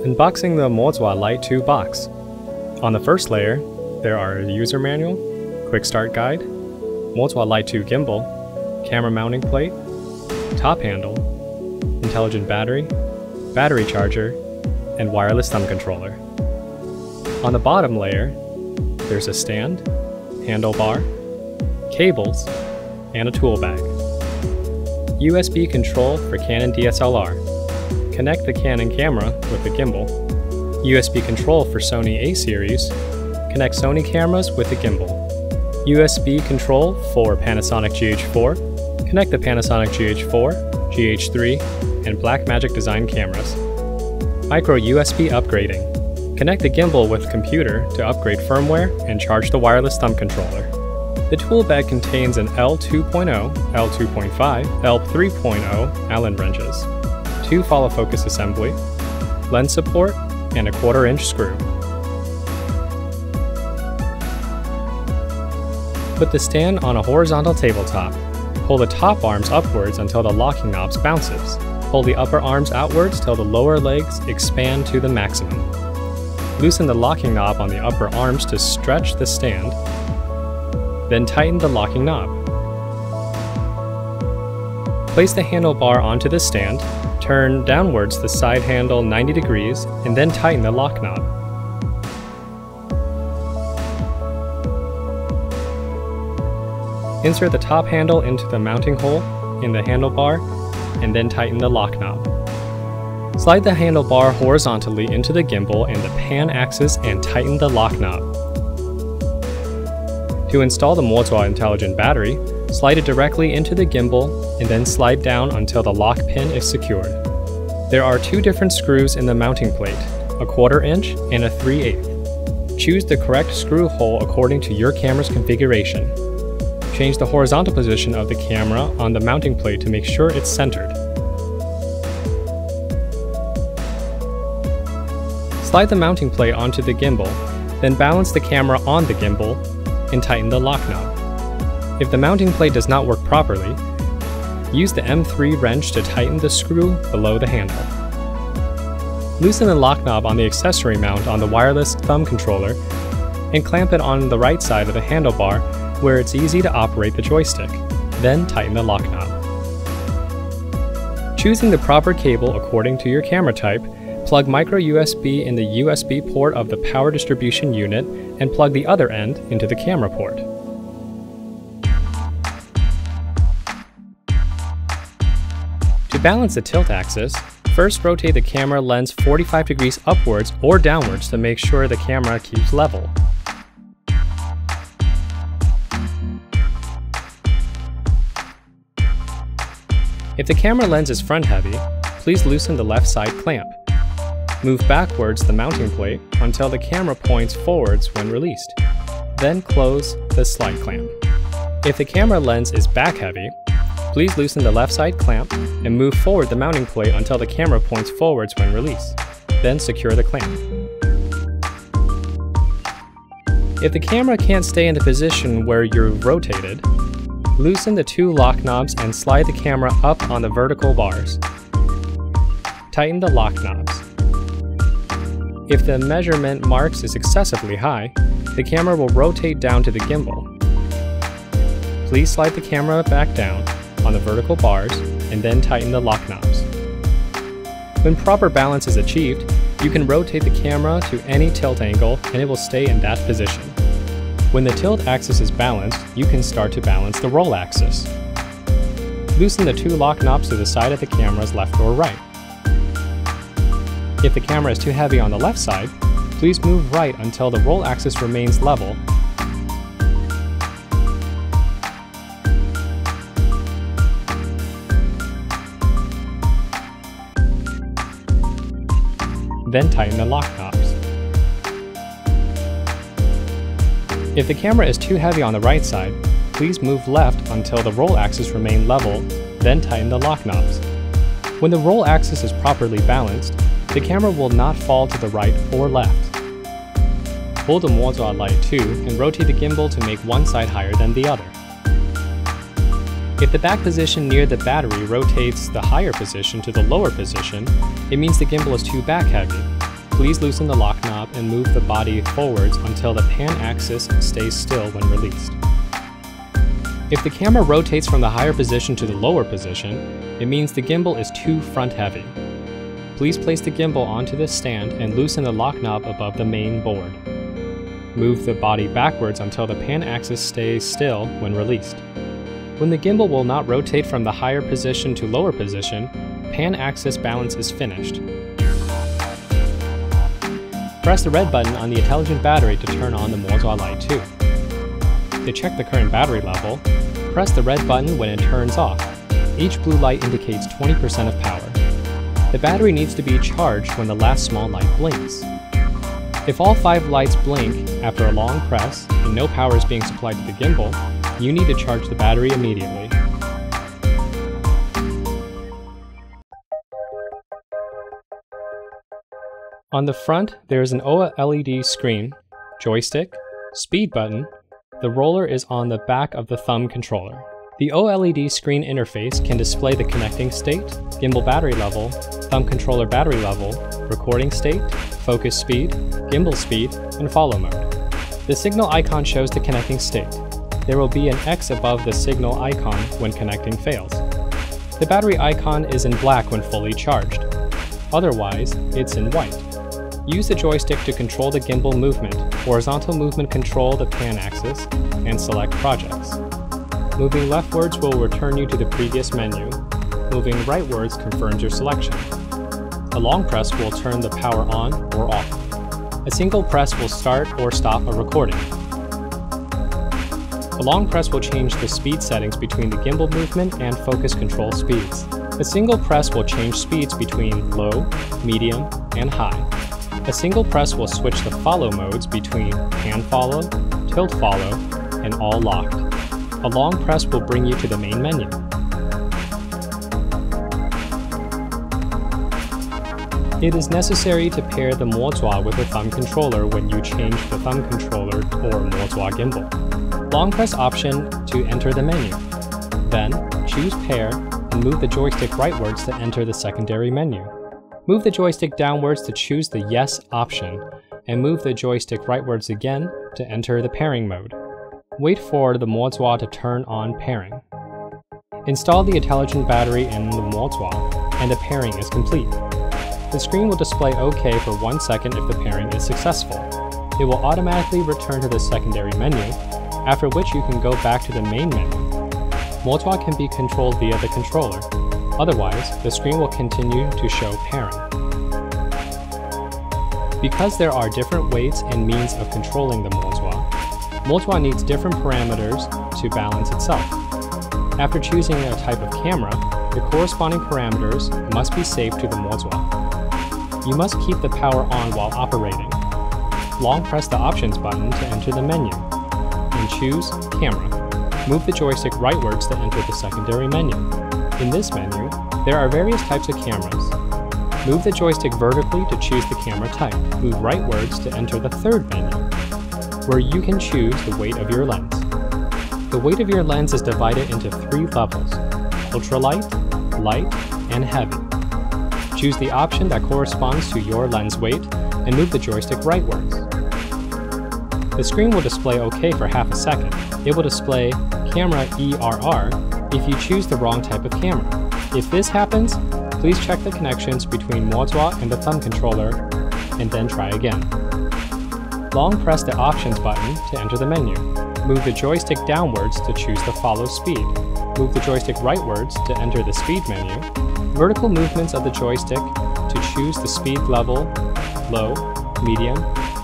Unboxing the MOZA Lite 2 box. On the first layer, there are user manual, quick start guide, MOZA Lite 2 gimbal, camera mounting plate, top handle, intelligent battery, battery charger, and wireless thumb controller. On the bottom layer, there's a stand, handlebar, cables, and a tool bag. USB control for Canon DSLR. Connect the Canon camera with the gimbal. USB control for Sony A-series. Connect Sony cameras with the gimbal. USB control for Panasonic GH4. Connect the Panasonic GH4, GH3, and Blackmagic design cameras. Micro USB upgrading. Connect the gimbal with computer to upgrade firmware and charge the wireless thumb controller. The tool bag contains an L2.0, L2.5, L3.0 Allen wrenches, two follow focus assembly, lens support, and a quarter inch screw. Put the stand on a horizontal tabletop. Pull the top arms upwards until the locking knobs bounces. Pull the upper arms outwards till the lower legs expand to the maximum. Loosen the locking knob on the upper arms to stretch the stand then tighten the locking knob. Place the handlebar onto the stand, turn downwards the side handle 90 degrees, and then tighten the lock knob. Insert the top handle into the mounting hole in the handlebar, and then tighten the lock knob. Slide the handlebar horizontally into the gimbal and the pan axis and tighten the lock knob. To install the MOZA Intelligent Battery, slide it directly into the gimbal and then slide down until the lock pin is secured. There are two different screws in the mounting plate, a quarter inch and a 3 8 Choose the correct screw hole according to your camera's configuration. Change the horizontal position of the camera on the mounting plate to make sure it's centered. Slide the mounting plate onto the gimbal, then balance the camera on the gimbal and tighten the lock knob. If the mounting plate does not work properly, use the M3 wrench to tighten the screw below the handle. Loosen the lock knob on the accessory mount on the wireless thumb controller and clamp it on the right side of the handlebar where it's easy to operate the joystick. Then tighten the lock knob. Choosing the proper cable according to your camera type, plug micro USB in the USB port of the power distribution unit and plug the other end into the camera port. To balance the tilt axis, first rotate the camera lens 45 degrees upwards or downwards to make sure the camera keeps level. If the camera lens is front heavy, please loosen the left side clamp. Move backwards the mounting plate until the camera points forwards when released. Then close the slide clamp. If the camera lens is back heavy, please loosen the left side clamp and move forward the mounting plate until the camera points forwards when released. Then secure the clamp. If the camera can't stay in the position where you're rotated, loosen the two lock knobs and slide the camera up on the vertical bars. Tighten the lock knobs. If the measurement marks is excessively high, the camera will rotate down to the gimbal. Please slide the camera back down on the vertical bars and then tighten the lock knobs. When proper balance is achieved, you can rotate the camera to any tilt angle and it will stay in that position. When the tilt axis is balanced, you can start to balance the roll axis. Loosen the two lock knobs to the side of the camera's left or right. If the camera is too heavy on the left side, please move right until the roll axis remains level. Then tighten the lock knobs. If the camera is too heavy on the right side, please move left until the roll axis remain level, then tighten the lock knobs. When the roll axis is properly balanced, the camera will not fall to the right or left. Hold the MOZA Lite 2 and rotate the gimbal to make one side higher than the other. If the back position near the battery rotates the higher position to the lower position, it means the gimbal is too back heavy. Please loosen the lock knob and move the body forwards until the pan axis stays still when released. If the camera rotates from the higher position to the lower position, it means the gimbal is too front heavy. Please place the gimbal onto the stand and loosen the lock knob above the main board. Move the body backwards until the pan axis stays still when released. When the gimbal will not rotate from the higher position to lower position, pan axis balance is finished. Press the red button on the intelligent battery to turn on the MOZA Lite 2. To check the current battery level, press the red button when it turns off. Each blue light indicates 20% of power. The battery needs to be charged when the last small light blinks. If all five lights blink after a long press and no power is being supplied to the gimbal, you need to charge the battery immediately. On the front, there is an OLED screen, joystick, speed button, the roller is on the back of the thumb controller. The OLED screen interface can display the connecting state, gimbal battery level, thumb controller battery level, recording state, focus speed, gimbal speed, and follow mode. The signal icon shows the connecting state. There will be an X above the signal icon when connecting fails. The battery icon is in black when fully charged. Otherwise, it's in white. Use the joystick to control the gimbal movement, horizontal movement control the pan axis, and select projects. Moving leftwards will return you to the previous menu. Moving rightwards confirms your selection. A long press will turn the power on or off. A single press will start or stop a recording. A long press will change the speed settings between the gimbal movement and focus control speeds. A single press will change speeds between low, medium, and high. A single press will switch the follow modes between hand follow, tilt follow, and all locked. A long press will bring you to the main menu. It is necessary to pair the MOZA with a thumb controller when you change the thumb controller or MOZA gimbal. Long press option to enter the menu. Then, choose pair and move the joystick rightwards to enter the secondary menu. Move the joystick downwards to choose the Yes option, and move the joystick rightwards again to enter the pairing mode. Wait for the MOZA to turn on pairing. Install the intelligent battery in the MOZA, and the pairing is complete. The screen will display OK for one second if the pairing is successful. It will automatically return to the secondary menu, after which you can go back to the main menu. MOZA can be controlled via the controller, Otherwise, the screen will continue to show pairing. Because there are different weights and means of controlling the MOZA, MOZA needs different parameters to balance itself. After choosing a type of camera, the corresponding parameters must be saved to the MOZA. You must keep the power on while operating. Long press the Options button to enter the menu, and choose Camera. Move the joystick rightwards to enter the secondary menu. In this menu, there are various types of cameras. Move the joystick vertically to choose the camera type. Move rightwards to enter the third menu, where you can choose the weight of your lens. The weight of your lens is divided into three levels, ultralight, light, and heavy. Choose the option that corresponds to your lens weight and move the joystick rightwards. The screen will display OK for half a second. It will display Camera ERR if you choose the wrong type of camera. If this happens, please check the connections between MOZA and the thumb controller, and then try again. Long press the Options button to enter the menu. Move the joystick downwards to choose the follow speed. Move the joystick rightwards to enter the speed menu. Vertical movements of the joystick to choose the speed level, low, medium,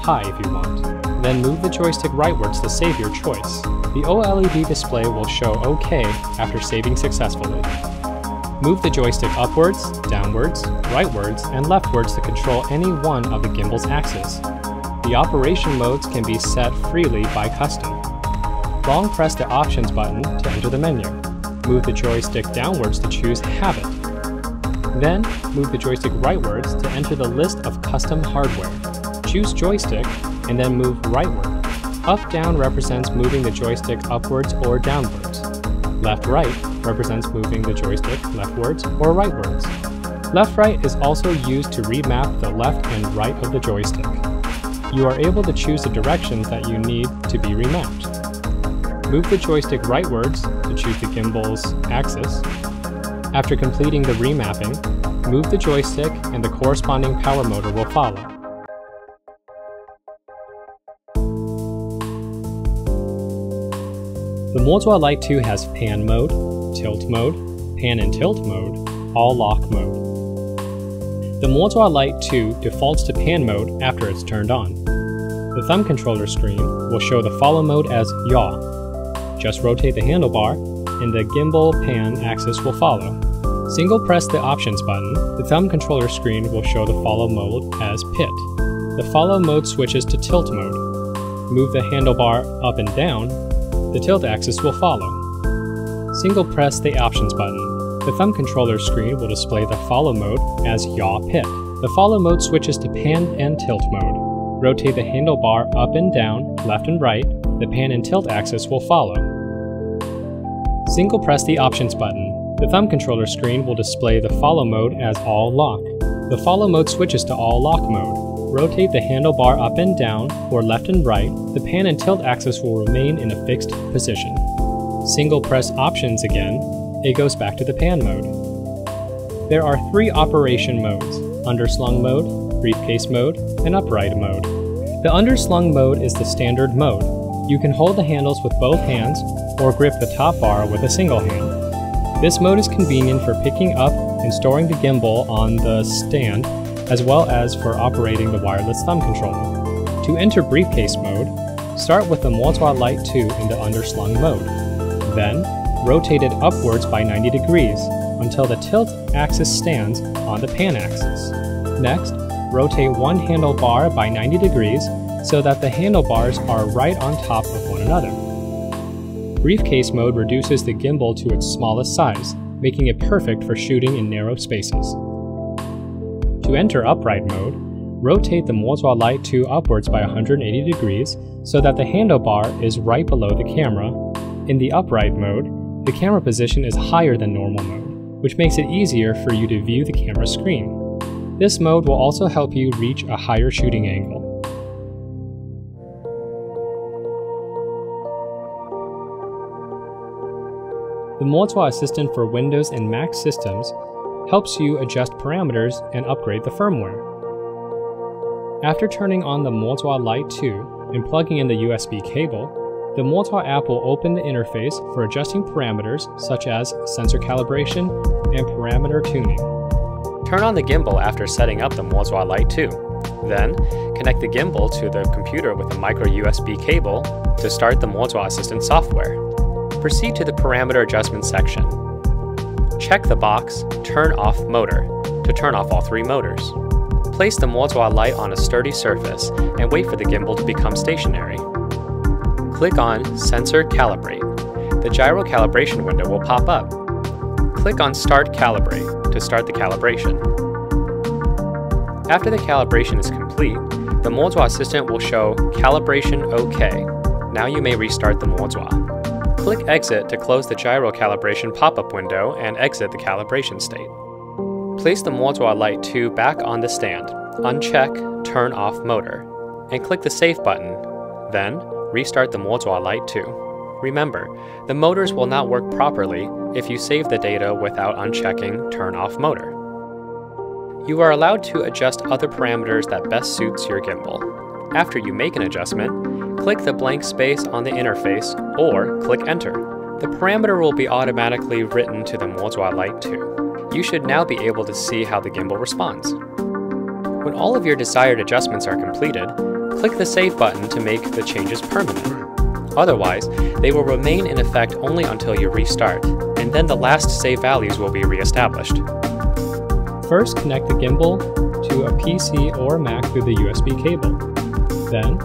high if you want. Then move the joystick rightwards to save your choice. The OLED display will show OK after saving successfully. Move the joystick upwards, downwards, rightwards, and leftwards to control any one of the gimbal's axes. The operation modes can be set freely by custom. Long press the Options button to enter the menu. Move the joystick downwards to choose Habit. Then, move the joystick rightwards to enter the list of custom hardware. Choose Joystick, and then move rightward. Up-down represents moving the joystick upwards or downwards. Left-right represents moving the joystick leftwards or rightwards. Left-right is also used to remap the left and right of the joystick. You are able to choose the directions that you need to be remapped. Move the joystick rightwards to choose the gimbal's axis. After completing the remapping, move the joystick and the corresponding power motor will follow. The MOZA Lite 2 has pan mode, tilt mode, pan and tilt mode, all lock mode. The MOZA Lite 2 defaults to pan mode after it's turned on. The thumb controller screen will show the follow mode as yaw, just rotate the handlebar, and the gimbal pan axis will follow. Single press the options button, the thumb controller screen will show the follow mode as pit. The follow mode switches to tilt mode. Move the handlebar up and down, the tilt axis will follow. Single press the options button. The thumb controller screen will display the follow mode as yaw pit. The follow mode switches to pan and tilt mode. Rotate the handlebar up and down, left and right, the pan and tilt axis will follow. Single press the options button. The thumb controller screen will display the follow mode as all lock. The follow mode switches to all lock mode. Rotate the handlebar up and down, or left and right, the pan and tilt axis will remain in a fixed position. Single press options again, it goes back to the pan mode. There are three operation modes, underslung mode, briefcase mode, and upright mode. The underslung mode is the standard mode, you can hold the handles with both hands or grip the top bar with a single hand. This mode is convenient for picking up and storing the gimbal on the stand as well as for operating the wireless thumb controller. To enter briefcase mode, start with the MOZA Lite 2 in the underslung mode. Then, rotate it upwards by 90 degrees until the tilt axis stands on the pan axis. Next, rotate one handlebar by 90 degrees so that the handlebars are right on top of one another. Briefcase mode reduces the gimbal to its smallest size, making it perfect for shooting in narrow spaces. To enter upright mode, rotate the MOZA Lite 2 upwards by 180 degrees so that the handlebar is right below the camera. In the upright mode, the camera position is higher than normal mode, which makes it easier for you to view the camera screen. This mode will also help you reach a higher shooting angle. The MOZA Assistant for Windows and Mac systems helps you adjust parameters and upgrade the firmware. After turning on the MOZA Lite 2 and plugging in the USB cable, the MOZA app will open the interface for adjusting parameters such as sensor calibration and parameter tuning. Turn on the gimbal after setting up the MOZA Lite 2. Then, connect the gimbal to the computer with a micro USB cable to start the MOZA Assistant software proceed to the parameter adjustment section. Check the box Turn Off Motor to turn off all three motors. Place the MOZA Lite on a sturdy surface and wait for the gimbal to become stationary. Click on Sensor Calibrate. The gyro calibration window will pop up. Click on Start Calibrate to start the calibration. After the calibration is complete, the MOZA Assistant will show Calibration OK. Now you may restart the MOZA. Click Exit to close the gyro calibration pop-up window and exit the calibration state. Place the MOZA Lite 2 back on the stand, uncheck Turn Off Motor, and click the Save button. Then, restart the MOZA Lite 2. Remember, the motors will not work properly if you save the data without unchecking Turn Off Motor. You are allowed to adjust other parameters that best suits your gimbal. After you make an adjustment, click the blank space on the interface or click Enter. The parameter will be automatically written to the MOZA Lite 2. You should now be able to see how the gimbal responds. When all of your desired adjustments are completed, click the Save button to make the changes permanent. Otherwise, they will remain in effect only until you restart, and then the last save values will be re-established. First, connect the gimbal to a PC or Mac through the USB cable. Then,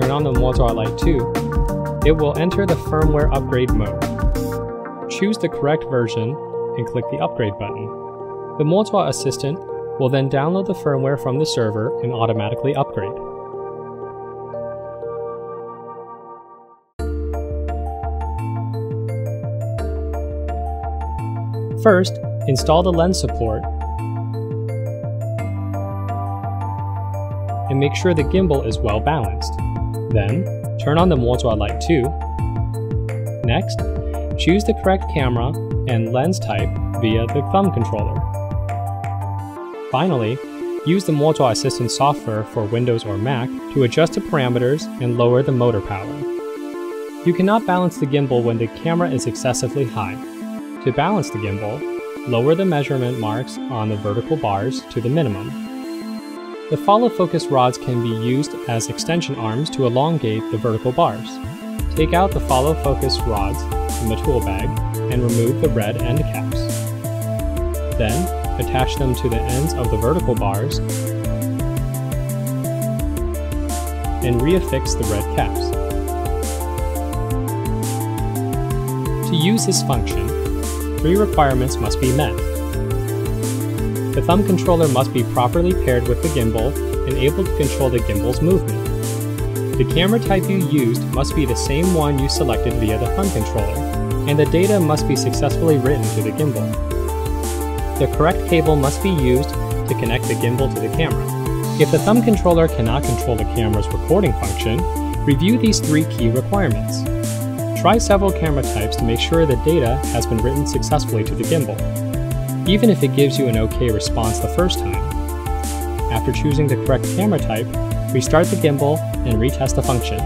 turn on the MOZA Lite 2, it will enter the firmware upgrade mode. Choose the correct version and click the upgrade button. The MOZA Assistant will then download the firmware from the server and automatically upgrade. First, install the lens support and make sure the gimbal is well balanced. Then, turn on the MOZA Lite 2. Next, choose the correct camera and lens type via the thumb controller. Finally, use the MOZA Assistant software for Windows or Mac to adjust the parameters and lower the motor power. You cannot balance the gimbal when the camera is excessively high. To balance the gimbal, lower the measurement marks on the vertical bars to the minimum. The follow focus rods can be used as extension arms to elongate the vertical bars. Take out the follow focus rods from the tool bag and remove the red end caps. Then, attach them to the ends of the vertical bars and reaffix the red caps. To use this function, three requirements must be met. The thumb controller must be properly paired with the gimbal and able to control the gimbal's movement. The camera type you used must be the same one you selected via the thumb controller, and the data must be successfully written to the gimbal. The correct cable must be used to connect the gimbal to the camera. If the thumb controller cannot control the camera's recording function, review these three key requirements. Try several camera types to make sure the data has been written successfully to the gimbal, even if it gives you an OK response the first time. After choosing the correct camera type, restart the gimbal and retest the function.